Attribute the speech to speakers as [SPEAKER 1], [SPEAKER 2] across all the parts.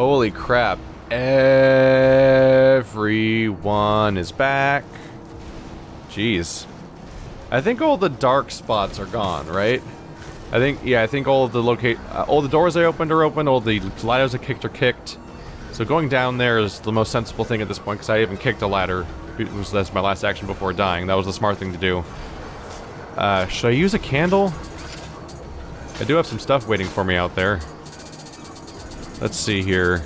[SPEAKER 1] Holy crap. Everyone is back. Jeez. I think all the dark spots are gone, right? I think, yeah, I think all of the locate, uh, all the doors I opened are open, all the ladders I kicked are kicked. So going down there is the most sensible thing at this point, because I even kicked a ladder. Was, that's my last action before dying. That was the smart thing to do. Uh, should I use a candle? I do have some stuff waiting for me out there. Let's see here.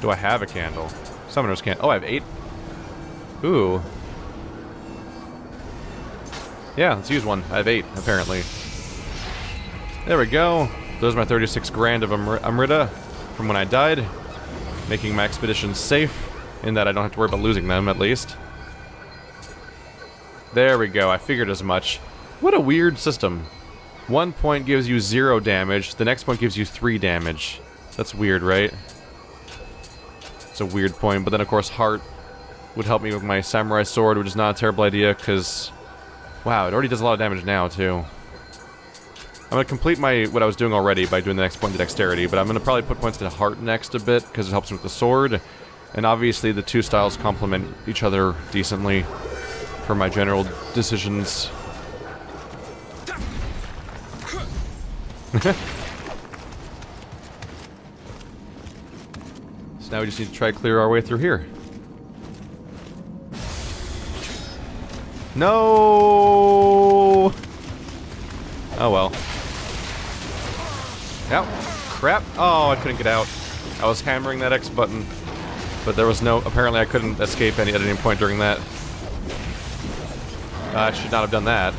[SPEAKER 1] Do I have a candle? Summoner's can- oh, I have eight? Ooh. Yeah, let's use one. I have eight, apparently. There we go. There's my 36 grand of Amr Amrita from when I died. Making my expedition safe, in that I don't have to worry about losing them, at least. There we go, I figured as much. What a weird system. One point gives you zero damage, the next point gives you three damage. That's weird, right? It's a weird point, but then of course heart would help me with my samurai sword, which is not a terrible idea, because... Wow, it already does a lot of damage now, too. I'm gonna complete my what I was doing already by doing the next point to dexterity, but I'm gonna probably put points to heart next a bit, because it helps with the sword. And obviously the two styles complement each other decently for my general decisions. so now we just need to try to clear our way through here. No! Oh well. Yep. Crap. Oh, I couldn't get out. I was hammering that X button. But there was no... Apparently I couldn't escape any at any point during that. I should not have done that.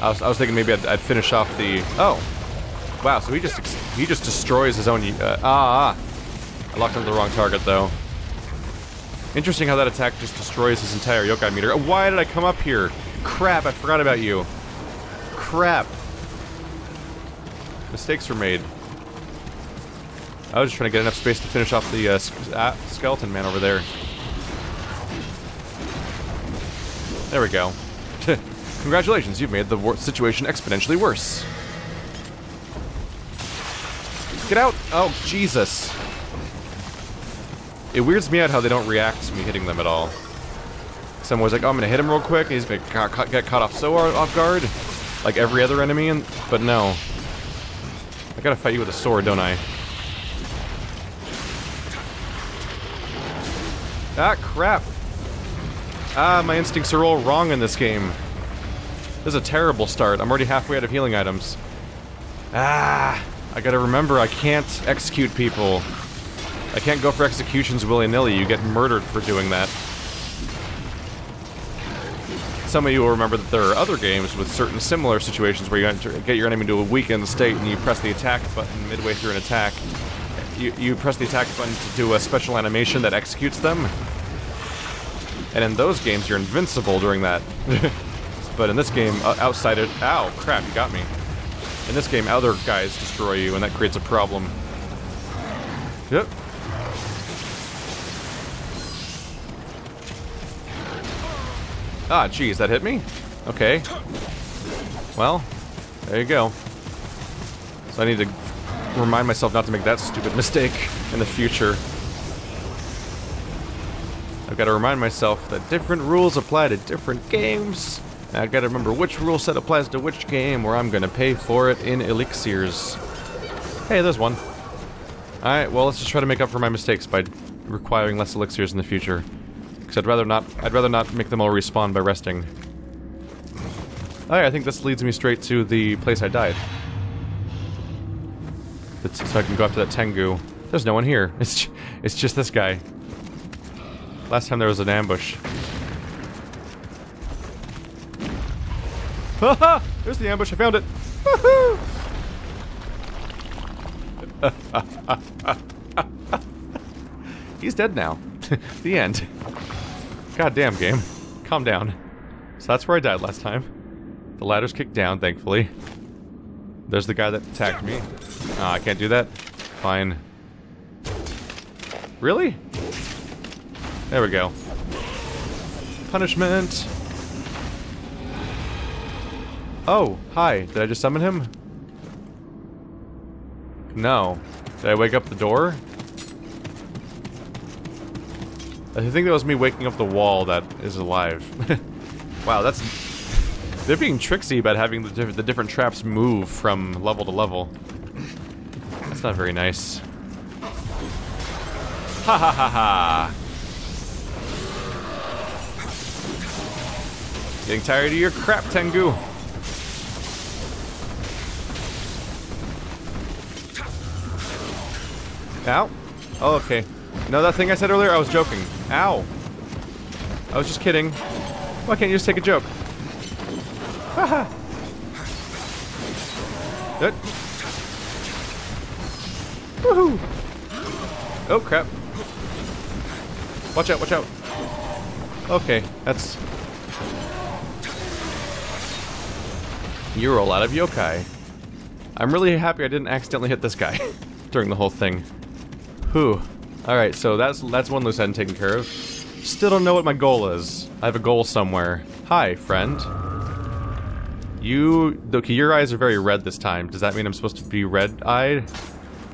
[SPEAKER 1] I was, I was thinking maybe I'd, I'd finish off the... Oh. Wow, so he just he just destroys his own... Uh, ah, ah. I locked onto the wrong target, though. Interesting how that attack just destroys his entire yokai meter. Why did I come up here? Crap, I forgot about you. Crap. Mistakes were made. I was just trying to get enough space to finish off the uh, uh, skeleton man over there. There we go. Congratulations, you've made the situation exponentially worse. Get out! Oh, Jesus. It weirds me out how they don't react to me hitting them at all. Someone's like, oh, I'm gonna hit him real quick, and he's gonna ca get caught off so off guard. Like every other enemy, and but no. I gotta fight you with a sword, don't I? Ah, crap. Ah, my instincts are all wrong in this game. This is a terrible start. I'm already halfway out of healing items. Ah, I gotta remember I can't execute people. I can't go for executions willy-nilly. You get murdered for doing that. Some of you will remember that there are other games with certain similar situations where you get your enemy to a weakened state and you press the attack button midway through an attack. You, you press the attack button to do a special animation that executes them. And in those games, you're invincible during that. but in this game, outside it... Ow, crap, you got me. In this game, other guys destroy you, and that creates a problem. Yep. Ah, geez, that hit me? Okay. Well, there you go. So I need to remind myself not to make that stupid mistake in the future. I've got to remind myself that different rules apply to different games. And I've got to remember which rule set applies to which game where I'm to pay for it in elixirs. Hey, there's one. Alright, well, let's just try to make up for my mistakes by requiring less elixirs in the future. Because I'd rather not I'd rather not make them all respawn by resting. Alright, I think this leads me straight to the place I died. So I can go to that Tengu. There's no one here. It's it's just this guy. Last time there was an ambush. Haha! There's the ambush, I found it! He's dead now. the end. Goddamn game. Calm down. So that's where I died last time. The ladder's kicked down, thankfully. There's the guy that attacked me. Oh, I can't do that? Fine. Really? There we go. Punishment! Oh, hi. Did I just summon him? No. Did I wake up the door? I think that was me waking up the wall that is alive. wow, that's... They're being tricksy about having the, diff the different traps move from level to level. That's not very nice. Ha ha ha ha! Getting tired of your crap, Tengu. Ow. Oh, okay. No, that thing I said earlier, I was joking. Ow. I was just kidding. Why can't you just take a joke? Haha. Good. Woohoo! Oh, crap. Watch out, watch out. Okay, that's... You roll out of yokai. I'm really happy I didn't accidentally hit this guy during the whole thing. Whew. Alright, so that's that's one loose end taken care of. Still don't know what my goal is. I have a goal somewhere. Hi, friend. You... Okay, your eyes are very red this time. Does that mean I'm supposed to be red-eyed?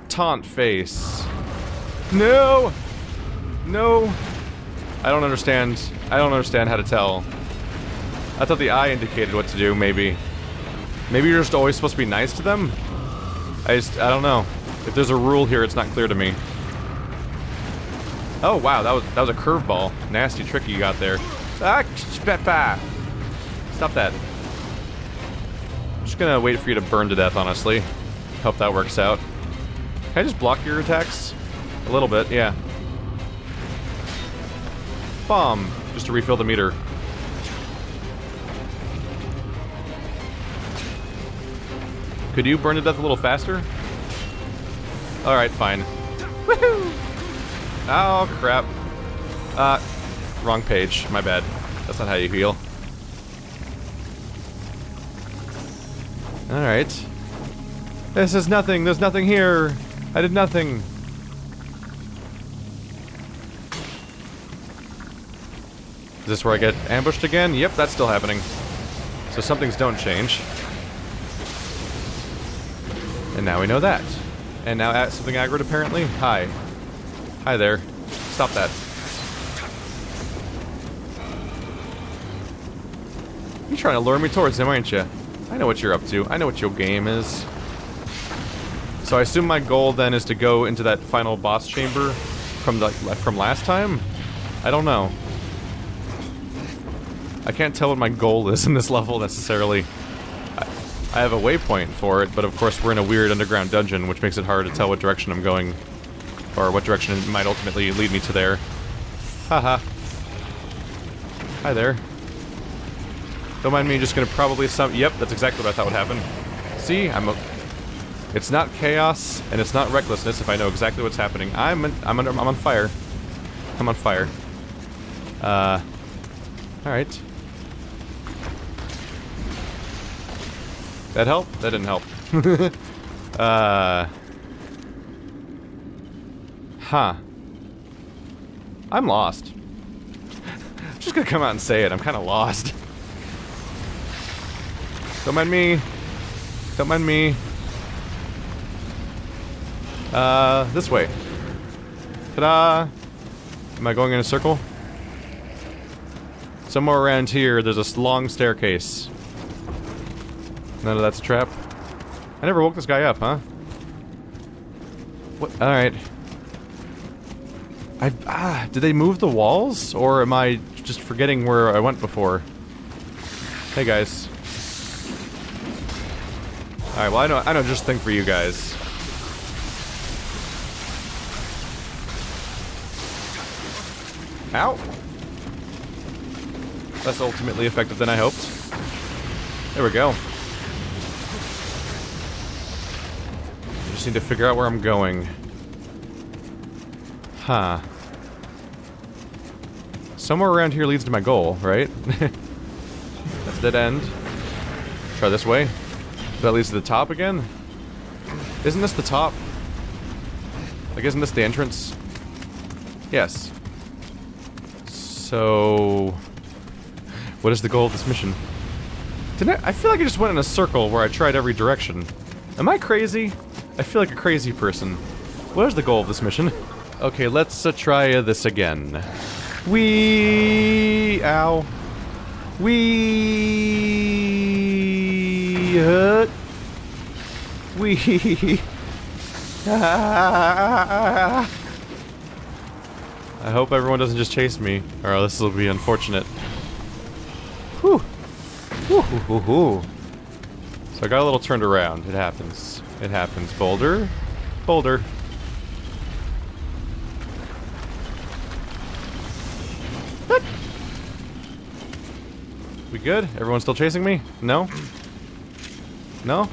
[SPEAKER 1] Taunt face. No! No! I don't understand. I don't understand how to tell. I thought the eye indicated what to do, maybe. Maybe you're just always supposed to be nice to them? I just... I don't know. If there's a rule here, it's not clear to me. Oh wow, that was that was a curveball. Nasty trick you got there. Ah, Stop that. I'm just gonna wait for you to burn to death, honestly. Hope that works out. Can I just block your attacks? A little bit, yeah. Bomb, just to refill the meter. Could you burn to death a little faster? Alright, fine. Woohoo! Oh, crap. Uh, wrong page. My bad. That's not how you heal. Alright. This is nothing. There's nothing here. I did nothing. Is this where I get ambushed again? Yep, that's still happening. So some things don't change. And now we know that. And now something aggroed apparently? Hi. Hi there. Stop that. You're trying to lure me towards him, aren't you? I know what you're up to. I know what your game is. So I assume my goal then is to go into that final boss chamber from the from last time? I don't know. I can't tell what my goal is in this level necessarily. I, I have a waypoint for it, but of course we're in a weird underground dungeon, which makes it hard to tell what direction I'm going. Or what direction it might ultimately lead me to there. Haha. Hi there. Don't mind me just gonna probably some- Yep, that's exactly what I thought would happen. See? I'm a- It's not chaos, and it's not recklessness if I know exactly what's happening. I'm- I'm under- I'm on fire. I'm on fire. Uh... Alright. That help? That didn't help. uh... Huh. I'm lost. I'm just gonna come out and say it. I'm kind of lost. Don't mind me. Don't mind me. Uh, this way. Ta-da! Am I going in a circle? Somewhere around here, there's a long staircase. None of that's a trap. I never woke this guy up, huh? What? Alright. I ah, did they move the walls or am I just forgetting where I went before? Hey guys. All right, well I know I know just thing for you guys. Ow. Less ultimately effective than I hoped. There we go. Just need to figure out where I'm going. Huh. Somewhere around here leads to my goal, right? That's dead end. Try this way. That leads to the top again? Isn't this the top? Like, isn't this the entrance? Yes. So... What is the goal of this mission? Didn't I, I feel like I just went in a circle where I tried every direction. Am I crazy? I feel like a crazy person. What is the goal of this mission? Okay, let's uh, try uh, this again. We ow. We hurt. We. I hope everyone doesn't just chase me, or this will be unfortunate. Whew. Whew, whew, whew. So I got a little turned around. It happens. It happens. Boulder. Boulder. We good? Everyone still chasing me? No? No?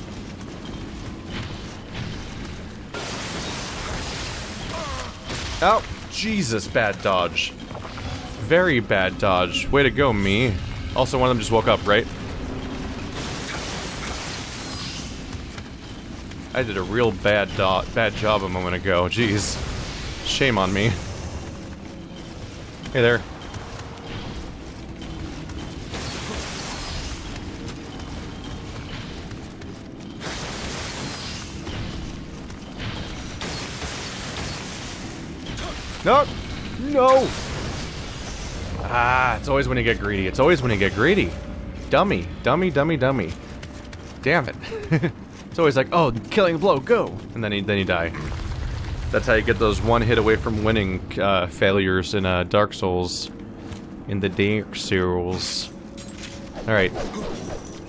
[SPEAKER 1] Oh, Jesus, bad dodge. Very bad dodge. Way to go, me. Also, one of them just woke up, right? I did a real bad dot, bad job a moment ago. Jeez. Shame on me. Hey there. No! No! Ah, it's always when you get greedy. It's always when you get greedy. Dummy. Dummy, dummy, dummy. Damn it. it's always like, oh, killing blow, go! And then you, then you die. That's how you get those one hit away from winning uh, failures in uh, Dark Souls. In the Dark Souls. Alright.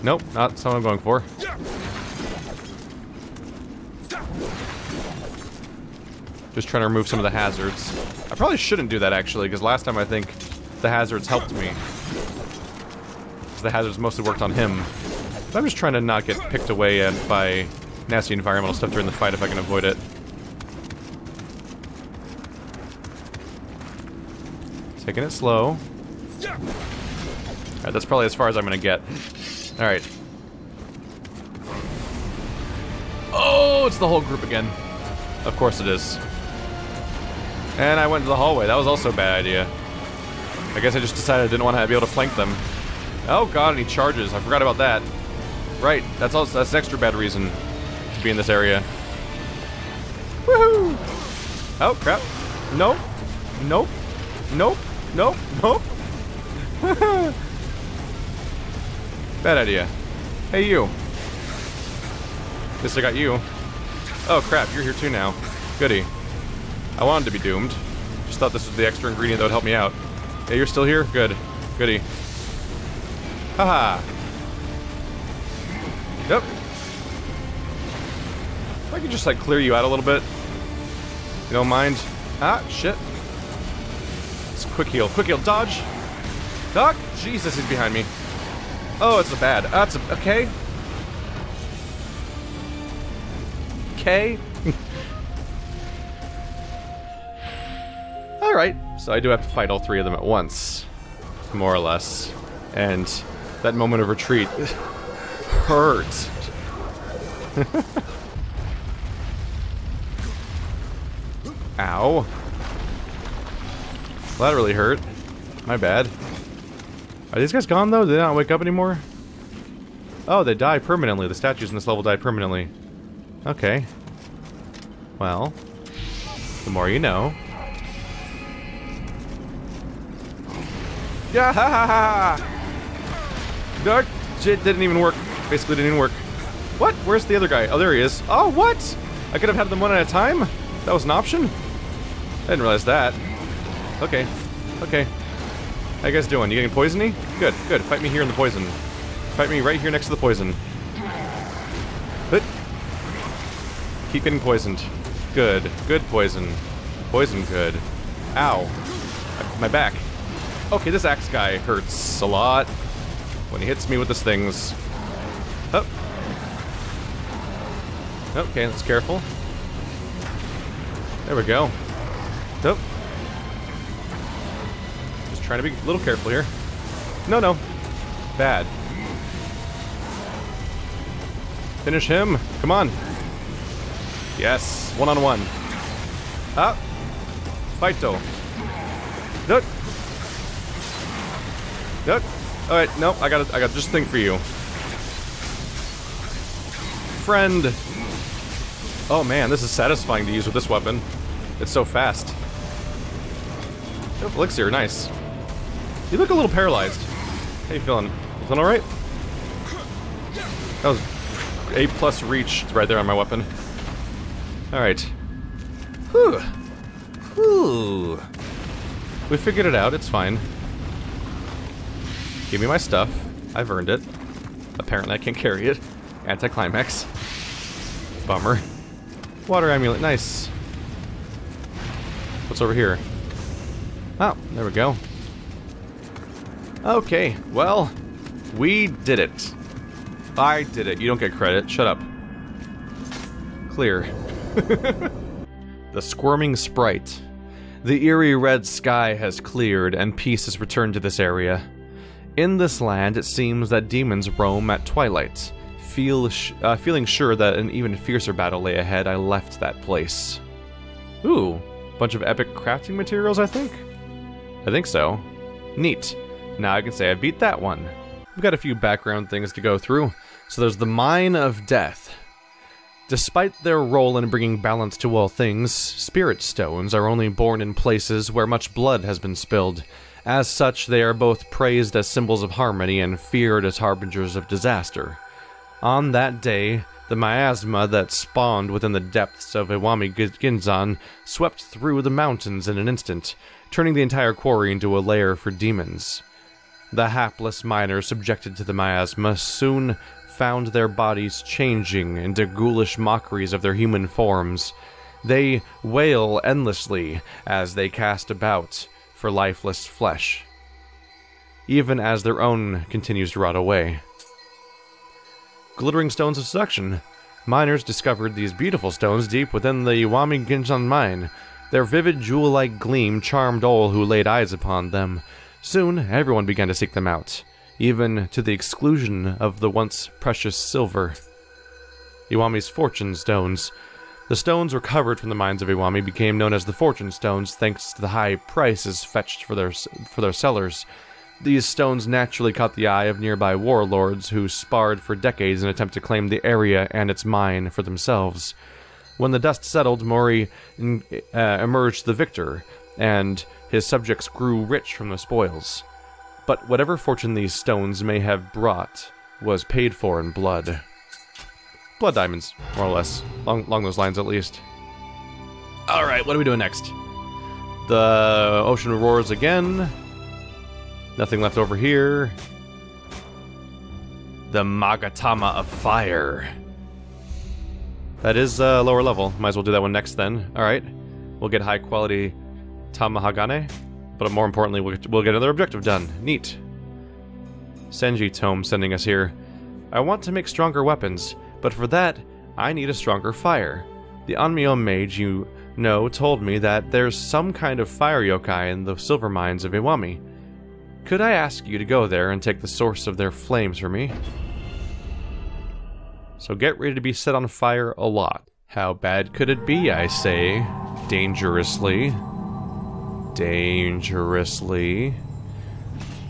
[SPEAKER 1] Nope, not someone I'm going for. Just trying to remove some of the hazards. I probably shouldn't do that, actually, because last time I think the hazards helped me. The hazards mostly worked on him. But I'm just trying to not get picked away at by nasty environmental stuff during the fight if I can avoid it. Taking it slow. Alright, that's probably as far as I'm gonna get. Alright. Oh, it's the whole group again. Of course it is. And I went to the hallway. That was also a bad idea. I guess I just decided I didn't want to be able to flank them. Oh god, and he charges. I forgot about that. Right, that's also that's an extra bad reason to be in this area. Woohoo! Oh crap. Nope. Nope. Nope. Nope. Nope. bad idea. Hey you. Guess I got you. Oh crap, you're here too now. Goody. I wanted to be doomed. Just thought this was the extra ingredient that would help me out. Yeah, you're still here? Good. Goody. Haha. Yep. If I could just, like, clear you out a little bit. You don't mind? Ah, shit. It's quick heal. Quick heal. Dodge! Doc! Jesus, he's behind me. Oh, it's a bad. That's a... Okay. Okay. Alright, so I do have to fight all three of them at once. More or less. And that moment of retreat hurt. Ow. Well, that really hurt. My bad. Are these guys gone, though? Did they not wake up anymore? Oh, they die permanently. The statues in this level die permanently. Okay. Well, the more you know. Yeah, ha ha ha! Dark shit didn't even work. Basically didn't even work. What? Where's the other guy? Oh, there he is. Oh, what? I could have had them one at a time? That was an option? I didn't realize that. Okay. Okay. How you guys doing? You getting poisony? Good, good. Fight me here in the poison. Fight me right here next to the poison. But keep getting poisoned. Good. Good poison. Poison good. Ow. My back. Okay, this axe guy hurts a lot when he hits me with his things. Oh. Okay, let's careful. There we go. Nope. Just trying to be a little careful here. No, no. Bad. Finish him. Come on. Yes. One on one. Ah. Fighto. Nope. Nope. Alright, nope, I got I got just thing for you. Friend. Oh man, this is satisfying to use with this weapon. It's so fast. Oh, elixir, nice. You look a little paralyzed. How you feeling? You feeling alright? That was A plus reach right there on my weapon. Alright. Whew. Whew. We figured it out, it's fine. Give me my stuff. I've earned it. Apparently I can't carry it. Anticlimax. Bummer. Water amulet, nice. What's over here? Oh, there we go. Okay, well, we did it. I did it. You don't get credit. Shut up. Clear. the Squirming Sprite. The eerie red sky has cleared, and peace has returned to this area. In this land, it seems that demons roam at twilight. Feel uh, feeling sure that an even fiercer battle lay ahead, I left that place. Ooh, bunch of epic crafting materials, I think? I think so. Neat. Now I can say I beat that one. We've got a few background things to go through. So there's the Mine of Death. Despite their role in bringing balance to all things, spirit stones are only born in places where much blood has been spilled. As such, they are both praised as symbols of harmony and feared as harbingers of disaster. On that day, the miasma that spawned within the depths of Iwami Ginzan swept through the mountains in an instant, turning the entire quarry into a lair for demons. The hapless miners subjected to the miasma soon found their bodies changing into ghoulish mockeries of their human forms. They wail endlessly as they cast about for lifeless flesh, even as their own continues to rot away. Glittering stones of seduction. Miners discovered these beautiful stones deep within the Iwami Ginzan mine. Their vivid jewel-like gleam charmed all who laid eyes upon them. Soon, everyone began to seek them out, even to the exclusion of the once precious silver. Iwami's fortune stones. The stones recovered from the mines of Iwami became known as the fortune stones thanks to the high prices fetched for their for their sellers. These stones naturally caught the eye of nearby warlords who sparred for decades in attempt to claim the area and its mine for themselves. When the dust settled, Mori uh, emerged the victor, and his subjects grew rich from the spoils. But whatever fortune these stones may have brought was paid for in blood. Blood diamonds, more or less. Along, along those lines, at least. Alright, what are we doing next? The ocean roars again. Nothing left over here. The Magatama of Fire. That is uh, lower level. Might as well do that one next then. Alright. We'll get high quality Tamahagane. But more importantly, we'll we'll get another objective done. Neat. Senji Tome sending us here. I want to make stronger weapons, but for that, I need a stronger fire. The Onmyo mage you know told me that there's some kind of fire yokai in the silver mines of Iwami. Could I ask you to go there and take the source of their flames for me? So get ready to be set on fire a lot. How bad could it be, I say? Dangerously. Dangerously.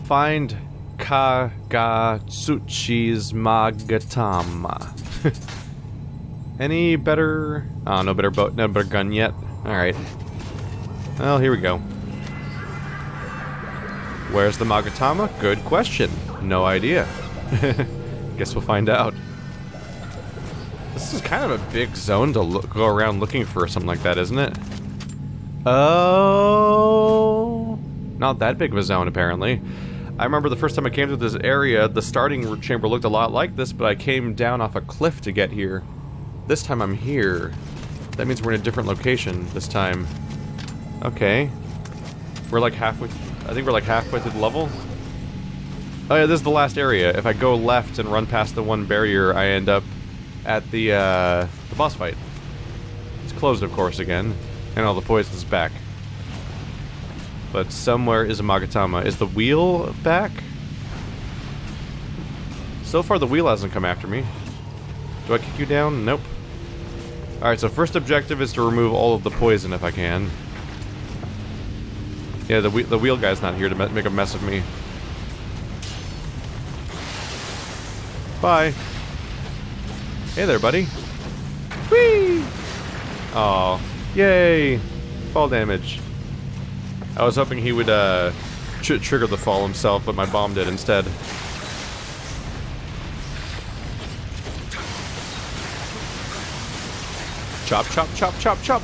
[SPEAKER 1] Find Kagutsuchi's Magatama. Any better... Oh, no better boat, no better gun yet. Alright. Well, here we go. Where's the Magatama? Good question. No idea. Guess we'll find out. This is kind of a big zone to look, go around looking for something like that, isn't it? Oh... Not that big of a zone, apparently. I remember the first time I came to this area, the starting chamber looked a lot like this, but I came down off a cliff to get here. This time I'm here. That means we're in a different location this time. Okay. We're like halfway... I think we're like halfway through the level. Oh yeah, this is the last area. If I go left and run past the one barrier, I end up at the, uh, the boss fight. It's closed, of course, again. And all the poison's back. But somewhere is a Magatama. Is the wheel back? So far, the wheel hasn't come after me. Do I kick you down? Nope. Alright, so first objective is to remove all of the poison if I can. Yeah, the, the wheel guy's not here to make a mess of me. Bye. Hey there, buddy. Whee! Oh, yay! Fall damage. I was hoping he would uh, tr trigger the fall himself, but my bomb did instead. Chop, chop, chop, chop, chop.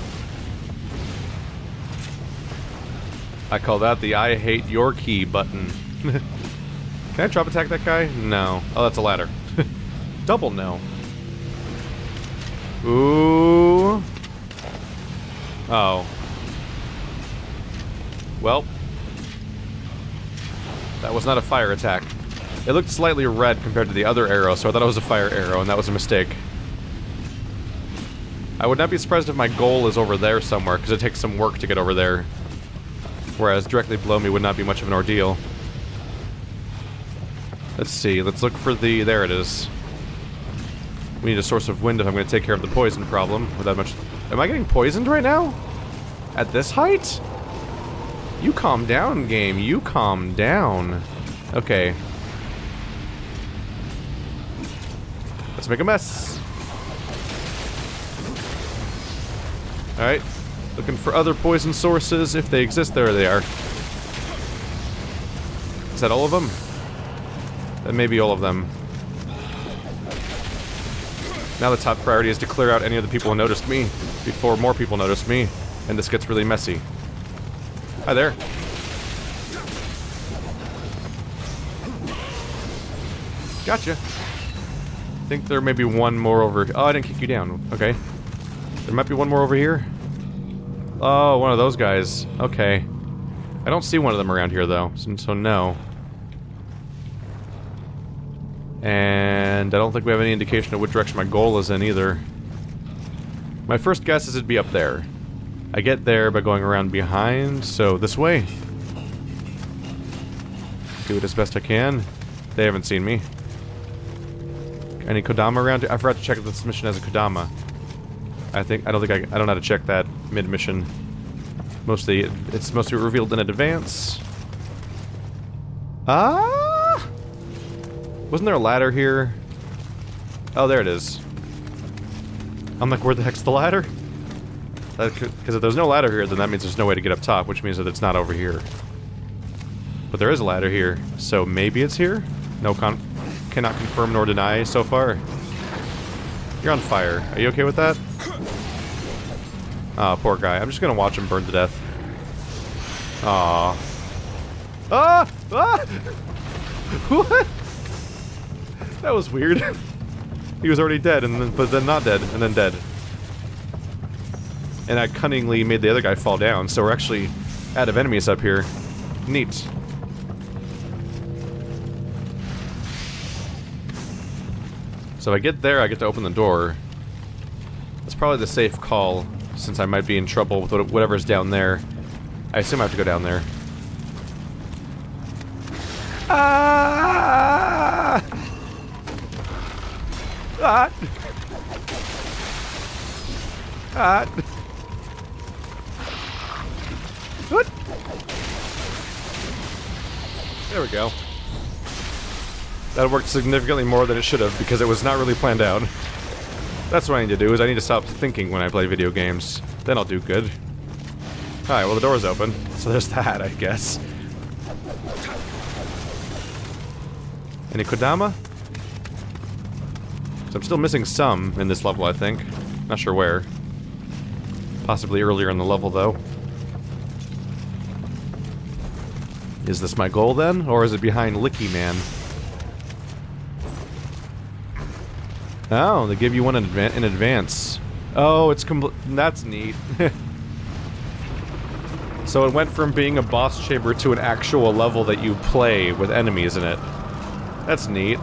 [SPEAKER 1] I call that the I hate your key button. Can I drop attack that guy? No. Oh, that's a ladder. Double no. Ooh. Oh. Well. That was not a fire attack. It looked slightly red compared to the other arrow, so I thought it was a fire arrow, and that was a mistake. I would not be surprised if my goal is over there somewhere, because it takes some work to get over there. Whereas directly below me would not be much of an ordeal. Let's see, let's look for the... there it is. We need a source of wind if I'm going to take care of the poison problem without much... Am I getting poisoned right now? At this height? You calm down, game. You calm down. Okay. Let's make a mess. Alright. Looking for other poison sources. If they exist, there they are. Is that all of them? That may be all of them. Now the top priority is to clear out any of the people who noticed me before more people notice me, and this gets really messy. Hi there. Gotcha. I think there may be one more over... Oh, I didn't kick you down. Okay. There might be one more over here. Oh, one of those guys. Okay. I don't see one of them around here, though, so no. And I don't think we have any indication of which direction my goal is in, either. My first guess is it'd be up there. I get there by going around behind, so this way. Do it as best I can. They haven't seen me. Any Kodama around? I forgot to check if this mission has a Kodama. I think I don't think I I don't know how to check that mid mission. Mostly it's mostly revealed in advance. Ah! Wasn't there a ladder here? Oh, there it is. I'm like, where the heck's the ladder? Because if there's no ladder here, then that means there's no way to get up top, which means that it's not over here. But there is a ladder here, so maybe it's here? No con- cannot confirm nor deny so far. You're on fire. Are you okay with that? Ah, oh, poor guy. I'm just gonna watch him burn to death. Aww. Ah! Ah! what? That was weird. he was already dead, and then, but then not dead, and then dead. And I cunningly made the other guy fall down, so we're actually out of enemies up here. Neat. So if I get there, I get to open the door. That's probably the safe call, since I might be in trouble with whatever's down there. I assume I have to go down there. Ah! Ah! Ah! There we go. That worked significantly more than it should have because it was not really planned out. That's what I need to do, is I need to stop thinking when I play video games. Then I'll do good. Alright, well the door's open, so there's that, I guess. Any Kodama? So I'm still missing some in this level, I think. Not sure where. Possibly earlier in the level, though. Is this my goal, then? Or is it behind Licky Man? Oh, they give you one in, adva in advance. Oh, it's complete. That's neat. so it went from being a boss chamber to an actual level that you play with enemies in it. That's neat.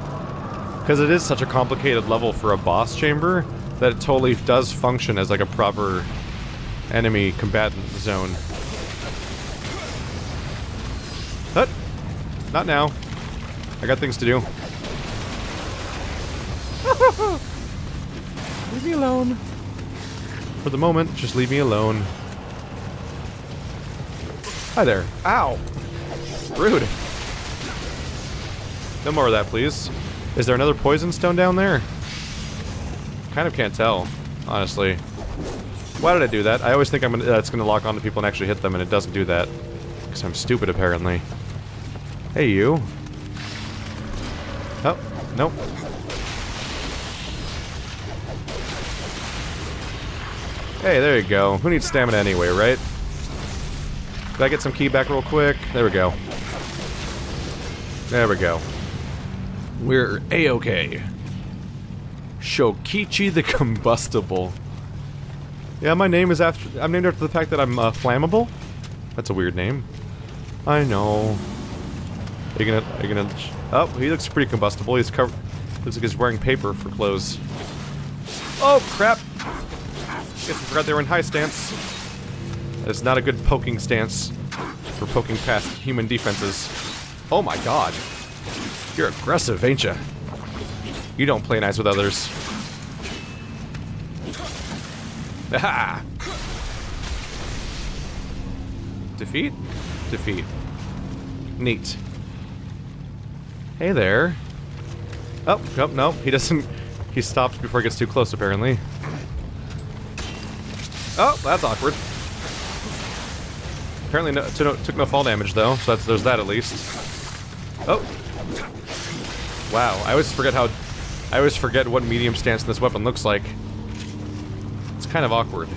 [SPEAKER 1] Because it is such a complicated level for a boss chamber that it totally does function as like a proper enemy combatant zone. Not now. I got things to do. leave me alone. For the moment, just leave me alone. Hi there. Ow! Rude. No more of that, please. Is there another poison stone down there? Kind of can't tell, honestly. Why did I do that? I always think I'm gonna, uh, it's gonna lock onto people and actually hit them, and it doesn't do that. Because I'm stupid, apparently. Hey, you. Oh, nope. Hey, there you go. Who needs stamina anyway, right? Did I get some key back real quick? There we go. There we go. We're A-okay. Shokichi the Combustible. Yeah, my name is after- I'm named after the fact that I'm uh, flammable? That's a weird name. I know. Are you gonna- are you gonna- Oh, he looks pretty combustible. He's covered- looks like he's wearing paper for clothes. Oh, crap! Guess I forgot they were in high stance. That's not a good poking stance for poking past human defenses. Oh my god. You're aggressive, ain't ya? You don't play nice with others. Aha! Defeat? Defeat. Neat. Hey there. Oh, nope, no, he doesn't... He stops before he gets too close, apparently. Oh, that's awkward. Apparently no, to no, took no fall damage, though, so that's, there's that at least. Oh. Wow, I always forget how... I always forget what medium stance this weapon looks like. It's kind of awkward.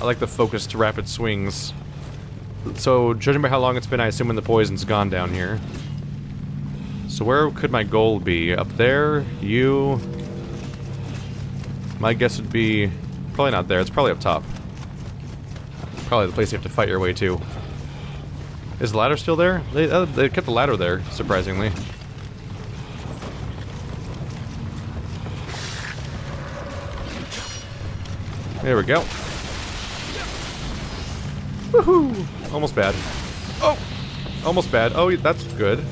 [SPEAKER 1] I like the focused rapid swings. So, judging by how long it's been, I assume when the poison's gone down here. So where could my goal be? Up there? You? My guess would be... Probably not there, it's probably up top. Probably the place you have to fight your way to. Is the ladder still there? They, uh, they kept the ladder there, surprisingly. There we go. Woohoo! Almost bad. Oh! Almost bad. Oh, that's good.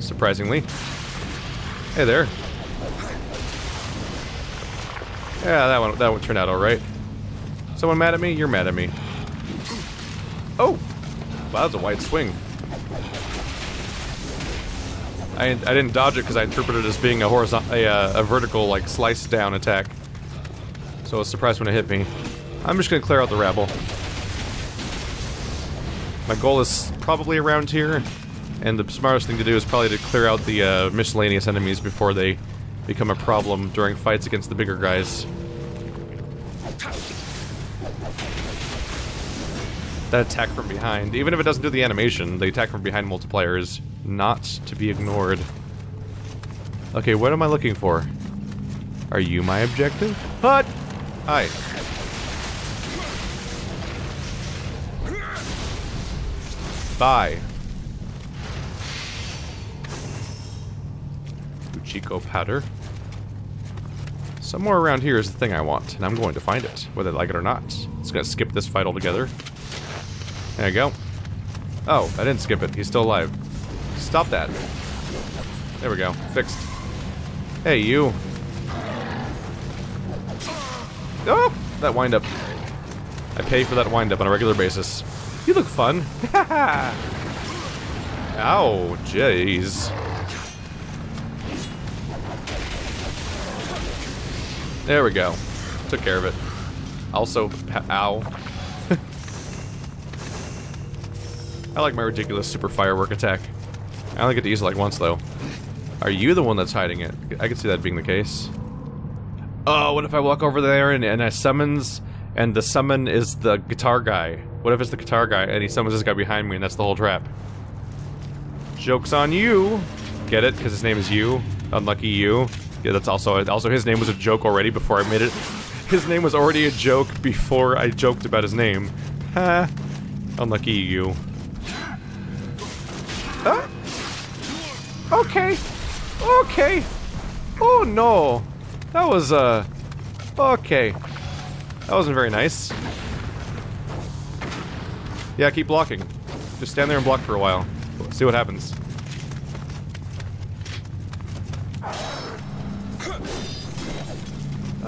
[SPEAKER 1] Surprisingly. Hey there. Yeah, that one that one turned out alright. Someone mad at me? You're mad at me. Oh! Wow, that's a wide swing. I, I didn't dodge it because I interpreted it as being a horizontal, a, uh, a vertical, like, slice down attack. So I was surprised when it hit me. I'm just gonna clear out the rabble. My goal is probably around here, and the smartest thing to do is probably to clear out the uh, miscellaneous enemies before they become a problem during fights against the bigger guys. That attack from behind, even if it doesn't do the animation, the attack from behind multiplier is not to be ignored. Okay, what am I looking for? Are you my objective? Hut! Hi. Bye. Uchiko powder. Somewhere around here is the thing I want, and I'm going to find it, whether I like it or not. It's gonna skip this fight altogether. There you go. Oh, I didn't skip it. He's still alive. Stop that. There we go. Fixed. Hey, you. Oh! That windup. I pay for that windup on a regular basis. You look fun. Ow, jeez. There we go. Took care of it. Also, ow. I like my ridiculous super firework attack. I only get to use it like once, though. Are you the one that's hiding it? I could see that being the case. Oh, what if I walk over there and, and I summons, and the summon is the guitar guy? What if it's the guitar guy and he summons this guy behind me and that's the whole trap? Joke's on you! Get it? Because his name is you. Unlucky you. Yeah, that's also also his name was a joke already before I made it. His name was already a joke before I joked about his name. Ha! Unlucky you. Huh? Okay. Okay. Oh no. That was, uh... Okay. That wasn't very nice. Yeah, keep blocking. Just stand there and block for a while. See what happens.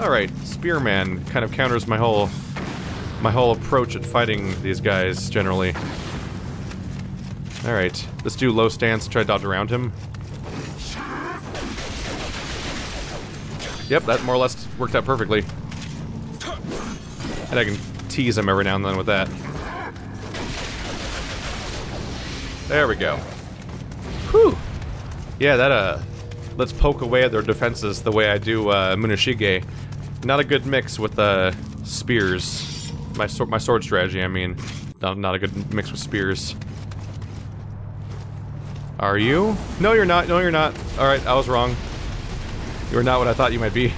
[SPEAKER 1] Alright, Spearman kind of counters my whole... my whole approach at fighting these guys, generally. Alright, let's do low stance, try to dodge around him. Yep, that more or less worked out perfectly. And I can tease him every now and then with that. There we go. Whew. Yeah, that, uh, let's poke away at their defenses the way I do, uh, Muneshige. Not a good mix with, uh, spears. My, sword, my sword strategy, I mean. Not, not a good mix with spears. Are you? No, you're not. No, you're not. Alright, I was wrong. You are not what I thought you might be,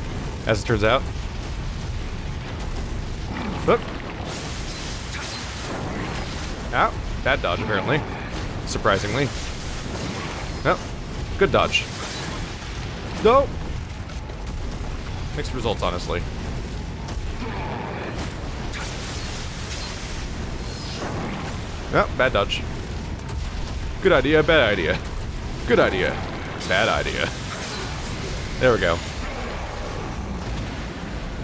[SPEAKER 1] as it turns out. Look. Ow. Bad dodge, apparently. Surprisingly. No. Good dodge. No! Mixed results, honestly. Oh, bad dodge. Good idea, bad idea. Good idea. Bad idea. There we go.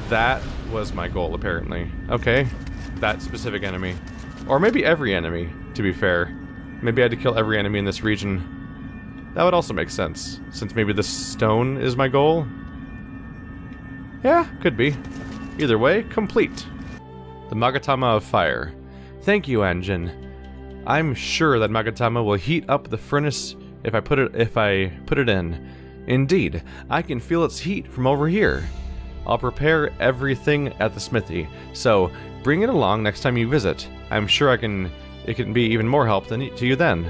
[SPEAKER 1] That was my goal, apparently. Okay. That specific enemy. Or maybe every enemy, to be fair. Maybe I had to kill every enemy in this region. That would also make sense, since maybe the stone is my goal. Yeah, could be. Either way, complete. The Magatama of Fire. Thank you, Anjin. I'm sure that Magatama will heat up the furnace if I put it if I put it in. Indeed, I can feel its heat from over here. I'll prepare everything at the smithy, so bring it along next time you visit. I'm sure I can it can be even more help than to you then.